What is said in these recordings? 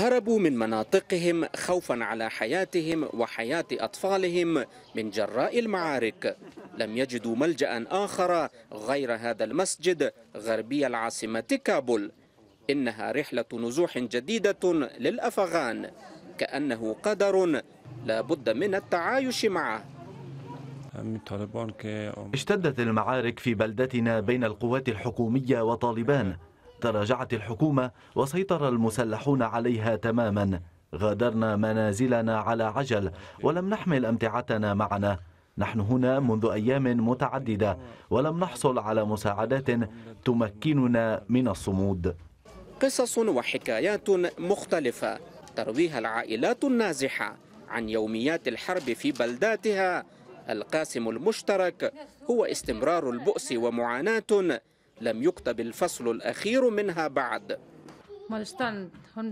هربوا من مناطقهم خوفا على حياتهم وحياة أطفالهم من جراء المعارك. لم يجدوا ملجأ آخر غير هذا المسجد غربي العاصمة كابول. إنها رحلة نزوح جديدة للأفغان. كأنه قدر لا بد من التعايش معه. اشتدت المعارك في بلدتنا بين القوات الحكومية وطالبان. تراجعت الحكومة وسيطر المسلحون عليها تماما. غادرنا منازلنا على عجل ولم نحمل أمتعتنا معنا. نحن هنا منذ أيام متعددة ولم نحصل على مساعدات تمكننا من الصمود. قصص وحكايات مختلفة ترويها العائلات النازحة عن يوميات الحرب في بلداتها. القاسم المشترك هو استمرار البؤس ومعاناة لم يكتب الفصل الأخير منها بعد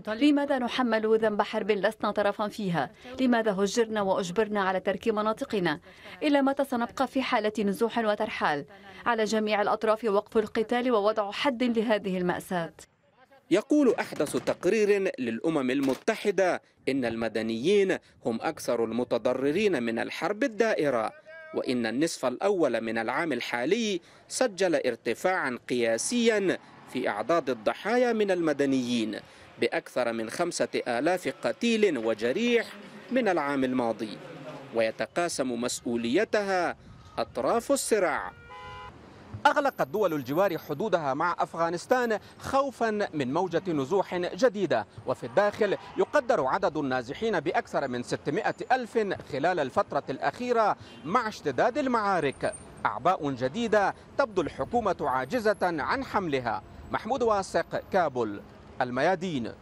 لماذا نحمل ذنب حرب لسنا طرفا فيها؟ لماذا هجرنا وأجبرنا على ترك مناطقنا؟ إلى متى سنبقى في حالة نزوح وترحال؟ على جميع الأطراف وقف القتال ووضع حد لهذه المأساة يقول أحدث تقرير للأمم المتحدة إن المدنيين هم أكثر المتضررين من الحرب الدائرة وإن النصف الأول من العام الحالي سجل ارتفاعا قياسيا في أعداد الضحايا من المدنيين بأكثر من خمسة آلاف قتيل وجريح من العام الماضي. ويتقاسم مسؤوليتها أطراف الصراع. أغلقت دول الجوار حدودها مع أفغانستان خوفا من موجة نزوح جديدة. وفي الداخل يقدر عدد النازحين بأكثر من 600 ألف خلال الفترة الأخيرة مع اشتداد المعارك. أعباء جديدة تبدو الحكومة عاجزة عن حملها. محمود واثق كابول الميادين.